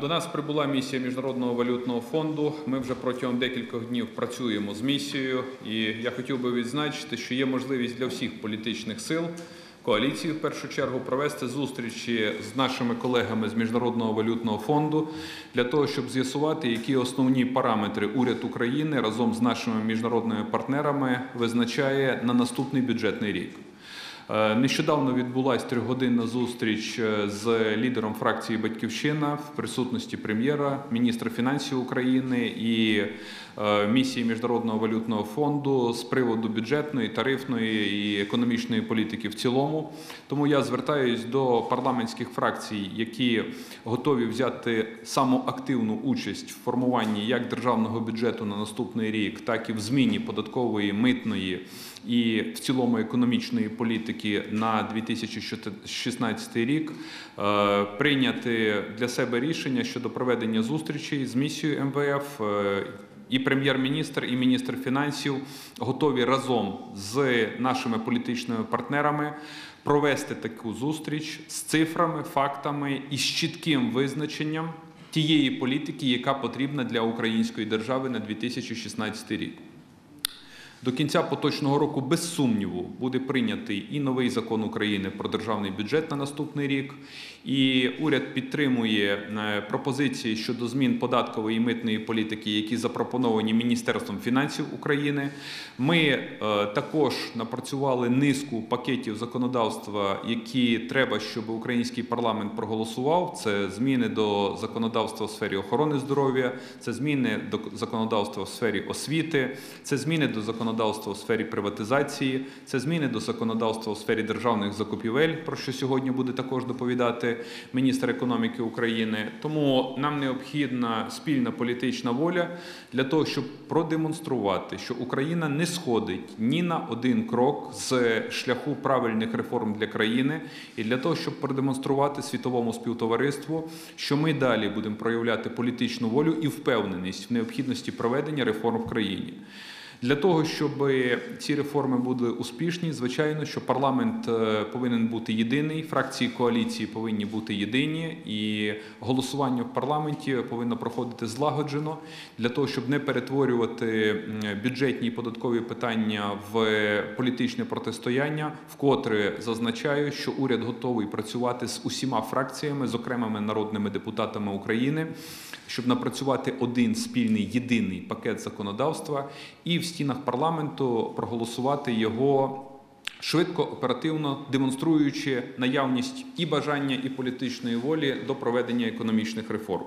До нас прибула місія Міжнародного валютного фонду. Ми вже протягом декількох днів працюємо з місією, і я хотів би відзначити, що є можливість для всіх політичних сил. Коаліції в першу чергу провести зустрічі з нашими колегами з Міжнародного валютного фонду для того, щоб з'ясувати, які основні параметри уряд України разом з нашими міжнародними партнерами визначає на наступний бюджетний рік. Е, Нещодавно відбулася трьохгодинна зустріч е, з лідером фракції Батьківщина в присутності прем'єра, міністра фінансів України і е, місії Міжнародного валютного фонду з приводу бюджетної, тарифної і економічної політики в цілому. Тому я звертаюсь до парламентських фракцій, які готові взяти саму активну участь в формуванні як державного бюджету на наступний рік, так і в зміні податкової, митної і в цілому економічної політики на 2016 рік, е, прийняти для себе рішення щодо проведення зустрічей з місією МВФ. е, І прем'єр-міністр, і міністр фінансів готові разом з нашими політичними партнерами провести таку зустріч з цифрами, фактами і з чітким визначенням тієї політики, яка потрібна для української держави на 2016 рік. До кінця поточного року, без сумніву, буде прийнятий і новий закон України про державний бюджет на наступний рік. І уряд підтримує е, пропозиції щодо змін податкової і митної політики, які запропоновані Міністерством фінансів України. Ми е, також напрацювали низку пакетів законодавства, які треба, щоб український парламент проголосував. Це зміни до законодавства в сфері охорони здоров'я, це зміни до законодавства в сфері освіти, це зміни до законодавства у сфері приватизації, це зміни до законодавства у сфері державних закупівель, про що сьогодні буде також доповідати міністр економіки України. Тому нам необхідна спільна політична воля для того, щоб продемонструвати, що Україна не сходить ні на один крок з шляху правильних реформ для країни, і для того, щоб продемонструвати світовому співтовариству, що ми далі будемо проявляти політичну волю і впевненість в необхідності проведення реформ в країні. Для того, щоб ці реформи були успішні, звичайно, що парламент е, повинен бути єдиний, фракції коаліції повинні бути єдині, і голосування в парламенті повинно проходити злагоджено. Для того, щоб не перетворювати бюджетні і податкові питання в політичне протистояння, вкотре зазначаю, що уряд готовий працювати з усіма фракціями, з окремими народними депутатами України, щоб напрацювати один спільний єдиний пакет законодавства і в стінах парламенту проголосувати його швидко, оперативно, демонструючи наявність і бажання, і політичної волі до проведення економічних реформ.